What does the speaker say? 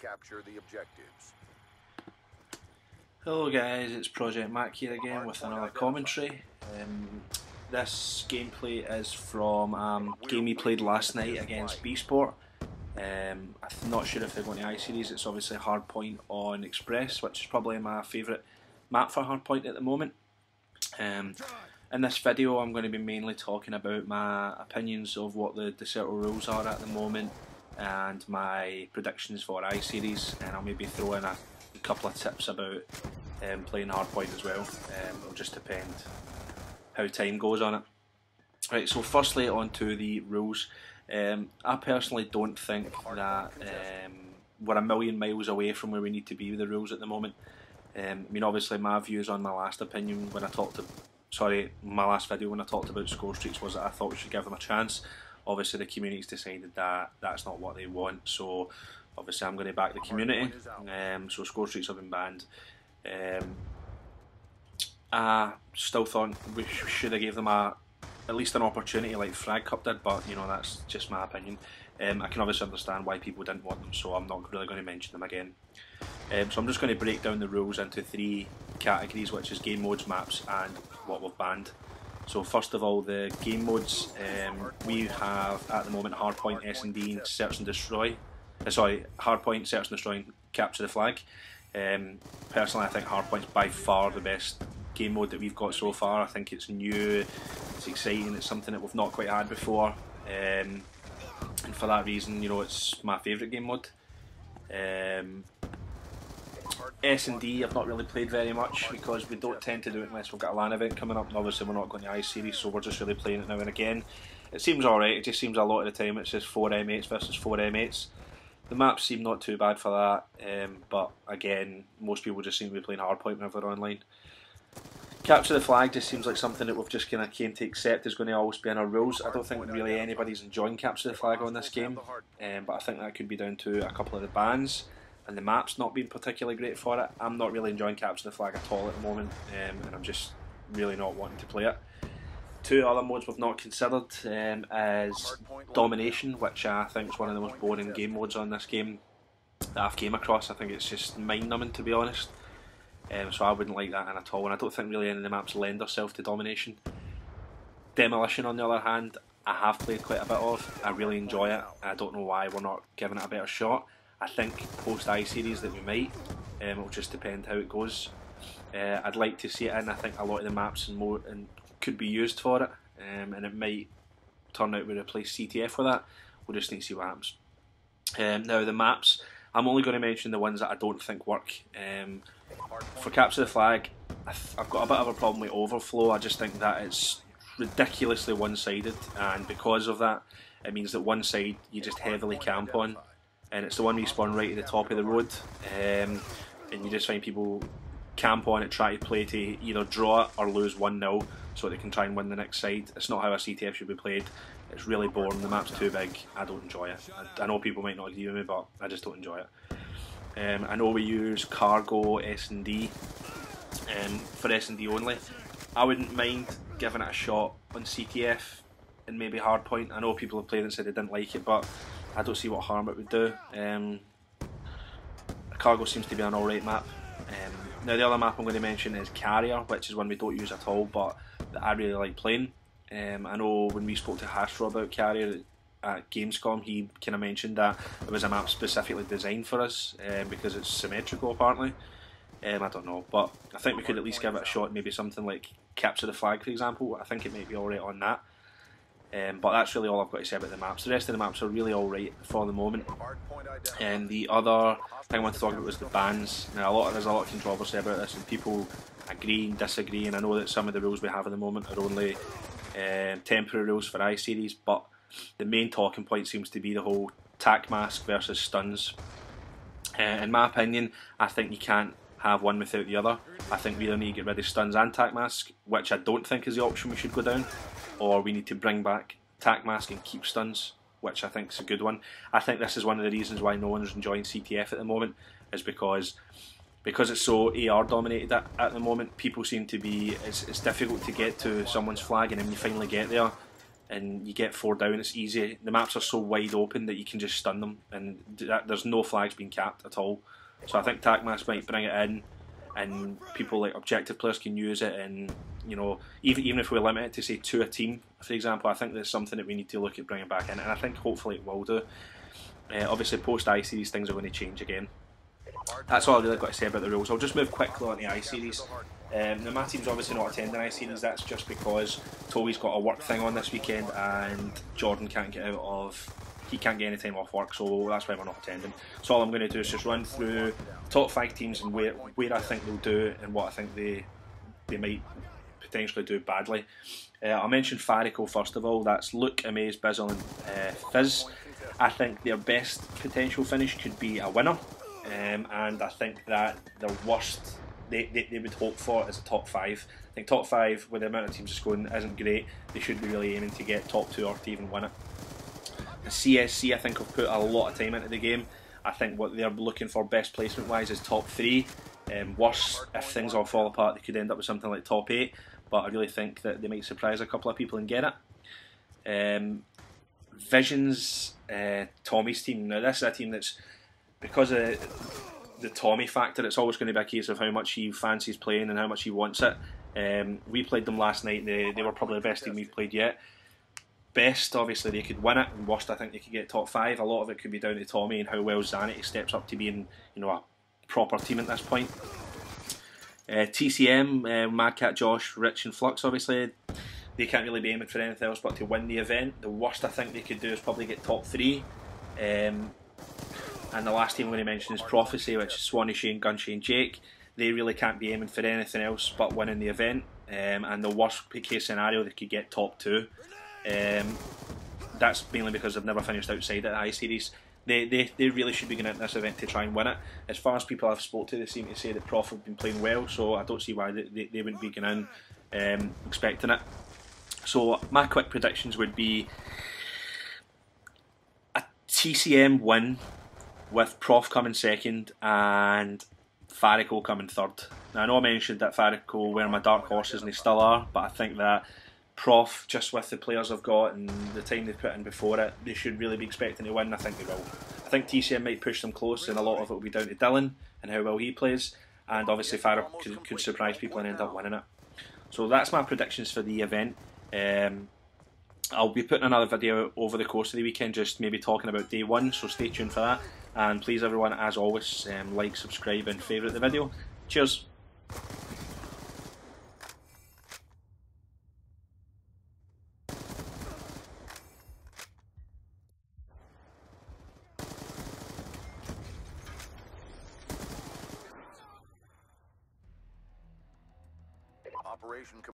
capture the objectives. Hello guys, it's Project Mak here again with another commentary. Um, this gameplay is from um, game we played last night against B-Sport. Um, I'm not sure if they're going to I-Series, it's obviously Hardpoint on Express, which is probably my favourite map for Hardpoint at the moment. Um, in this video I'm going to be mainly talking about my opinions of what the Decerto rules are at the moment and my predictions for I-Series and I'll maybe throw in a couple of tips about um, playing hardpoint as well. Um, it'll just depend how time goes on it. Right, so firstly on to the rules. Um, I personally don't think that um, we're a million miles away from where we need to be with the rules at the moment. Um, I mean, obviously, my views on my last opinion when I talked to, sorry, my last video when I talked about score streaks was that I thought we should give them a chance. Obviously, the community's decided that that's not what they want, so obviously I'm going to back the community. Um, so score streaks have been banned. Um, I still thought we should have gave them a at least an opportunity like Frag Cup did, but you know that's just my opinion. Um, I can obviously understand why people didn't want them, so I'm not really going to mention them again. Um, so I'm just going to break down the rules into three categories, which is game modes, maps, and what we've banned. So first of all, the game modes, um, we have at the moment Hardpoint, S&D, and Search and Destroy uh, sorry, Hardpoint, Search and Destroy, and Capture the Flag. Um, personally, I think Hardpoint's by far the best game mode that we've got so far. I think it's new, it's exciting, it's something that we've not quite had before. Um, and for that reason, you know, it's my favourite game mode. Um, S&D I've not really played very much because we don't tend to do it unless we've got a LAN event coming up and obviously we're not going to I-Series so we're just really playing it now and again. It seems alright, it just seems a lot of the time it's just 4 M8s versus 4 M8s. The maps seem not too bad for that, um, but again, most people just seem to be playing hardpoint whenever they're online. Capture the flag just seems like something that we've just kind of came to accept is going to always be in our rules. I don't think really anybody's enjoying capture the flag on this game, um, but I think that could be down to a couple of the bans and the maps not being particularly great for it. I'm not really enjoying capture the flag at all at the moment, um, and I'm just really not wanting to play it. Two other modes we've not considered um, is Domination, which I think is one of the most boring game modes on this game that I've came across. I think it's just mind numbing to be honest. Um, so I wouldn't like that at all, and I don't think really any of the maps lend themselves to Domination. Demolition, on the other hand, I have played quite a bit of. I really enjoy it. I don't know why we're not giving it a better shot. I think post I series that we might. Um, it'll just depend how it goes. Uh, I'd like to see it in. I think a lot of the maps and more and could be used for it, um, and it might turn out we replace CTF with that. We'll just need to see what happens. Um, now the maps, I'm only going to mention the ones that I don't think work. Um, for capture the flag, I've got a bit of a problem with overflow. I just think that it's ridiculously one-sided, and because of that, it means that one side you just heavily camp on, and it's the one we spawn right at the top of the road, um, and you just find people camp on it, try to play to either draw it or lose 1 0 so they can try and win the next side. It's not how a CTF should be played. It's really boring. The map's too big. I don't enjoy it. I, I know people might not agree with me, but I just don't enjoy it. Um, I know we use cargo S&D um, for S&D only. I wouldn't mind giving it a shot on CTF and maybe hardpoint. I know people have played and said they didn't like it, but I don't see what harm it would do. Um, cargo seems to be an alright map. Um, now the other map I'm going to mention is Carrier, which is one we don't use at all, but that I really like playing. Um, I know when we spoke to Hastro about Carrier at Gamescom, he kind of mentioned that it was a map specifically designed for us um, because it's symmetrical apparently. Um, I don't know, but I think we could at least give it a shot. Maybe something like capture the flag, for example. I think it might be alright on that. Um, but that's really all I've got to say about the maps. The rest of the maps are really alright for the moment. And the other thing I want to talk about was the bans. Now, a lot of, there's a lot of controversy about this, and people agree and disagree. And I know that some of the rules we have at the moment are only um, temporary rules for I series, but the main talking point seems to be the whole tac mask versus stuns. Uh, in my opinion, I think you can't have one without the other. I think we either need to get rid of stuns and tac mask, which I don't think is the option we should go down or we need to bring back tac mask and keep stuns, which I think is a good one. I think this is one of the reasons why no one's enjoying CTF at the moment, is because because it's so AR dominated at, at the moment. People seem to be it's, it's difficult to get to someone's flag, and then you finally get there. and you get four down, it's easy. The maps are so wide open that you can just stun them, and there's no flags being capped at all. So I think tac mask might bring it in, and people like objective players can use it, and you know, even even if we limit it to say to a team, for example, I think that's something that we need to look at bringing back in, and I think hopefully it will do. Uh, obviously, post I series things are going to change again. That's all I really got to say about the rules. I'll just move quickly on the I series. Um, now my team's obviously not attending I series. That's just because Toby's got a work thing on this weekend, and Jordan can't get out of. He can't get any time off work, so that's why we're not attending. So all I'm going to do is just run through top five teams and where where I think they'll do and what I think they they might potentially do badly. Uh, I'll mention Fariko first of all. That's Luke, Amaze, Bizzle, and uh, Fizz. I think their best potential finish could be a winner, um, and I think that their worst they, they, they would hope for is a top five. I think top five with the amount of teams scoring isn't great. They should be really aiming to get top two or to even win it. The CSC I think have put a lot of time into the game. I think what they're looking for best placement wise is top three. Um, worse, if things all fall apart, they could end up with something like top eight. But I really think that they might surprise a couple of people and get it. Um, Visions, uh, Tommy's team. Now this is a team that's because of the Tommy factor. It's always going to be a case of how much he fancies playing and how much he wants it. Um, we played them last night. They, they were probably the best team we've played yet. Best, obviously, they could win it. And worst, I think they could get top five. A lot of it could be down to Tommy and how well Zanetti steps up to being, you know, a proper team at this point. Uh, TCM, uh, Madcat Josh, Rich and Flux, obviously, they can't really be aiming for anything else but to win the event. The worst I think they could do is probably get top three. Um, and the last team I'm going to mention is Prophecy, which is Swanee Shane, and Jake. They really can't be aiming for anything else but winning the event. Um, and the worst case scenario, they could get top two. Um, that's mainly because they've never finished outside at the I Series. They, they, they really should be going into this event to try and win it. As far as people I've spoke to, they seem to say that Prof have been playing well, so I don't see why they, they, they wouldn't be going in um, expecting it. So my quick predictions would be a TCM win with Prof coming second and Fariko coming third. Now I know I mentioned that Fariko were my dark horses and they still are, but I think that Prof, just with the players I've got and the time they've put in before it, they should really be expecting to win. I think they will. I think TCM might push them close, and a lot of it will be down to Dylan and how well he plays. And obviously, Fariko could, could surprise people and end up winning it. So that's my predictions for the event. Um, I'll be putting another video over the course of the weekend, just maybe talking about day one, so stay tuned for that. And please, everyone, as always, um, like, subscribe, and favourite the video. Cheers. Operation